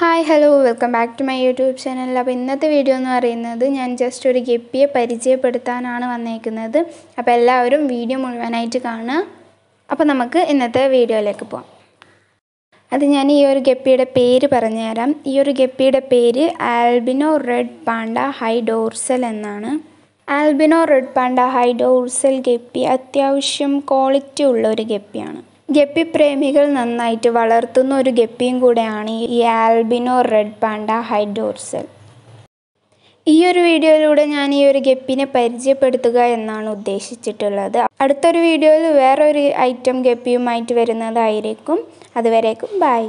Hi hello welcome back to my YouTube channel. അപ്പോൾ ഇന്നത്തെ video എന്ന് പറയുന്നത് ഞാൻ ജസ്റ്റ് ഒരു ഗപ്പിയെ പരിചയപ്പെടുത്താനാണ് വന്നേക്കുന്നത്. അപ്പോൾ എല്ലാവരും വീഡിയോ മുഴുവനായിട്ട് കാണുക. അപ്പോൾ നമുക്ക് ഇന്നത്തെ വീഡിയോയിലേക്ക് പോകാം അത് ഞാൻ ഈ ഒരു ഗപ്പിയുടെ പേര് പറഞ്ഞുതരാം ഈ ഒരു ഗപ്പിയുടെ പേര് albino red panda high dorsal എന്നാണ്. Albino red panda high dorsal guppy അത്യാവശ്യം ക്വാളിറ്റി ഉള്ള ഒരു ഗപ്പിയാണ്. ഗപ്പി പ്രേമികൾ നന്നായിട്ട് വളർത്തുന്ന ഒരു ഗപ്പിയും കൂടെയാണ് ഈ ആൽബിനോ റെഡ് പാണ്ട ഹൈഡോർസൽ ഈ ഒരു വീഡിയോയിലൂടെ ഞാൻ ഈ ഒരു ഗപ്പിനെ പരിചയപ്പെടുത്തുക എന്നാണ് ഉദ്ദേശിച്ചിട്ടുള്ളത്. അടുത്തൊരു വീഡിയോയിൽ വേറൊരു ഐറ്റം ഗപ്പിയുമായിട്ട് വരുന്നതായിരിക്കും. അതുവരേക്കും ബൈ.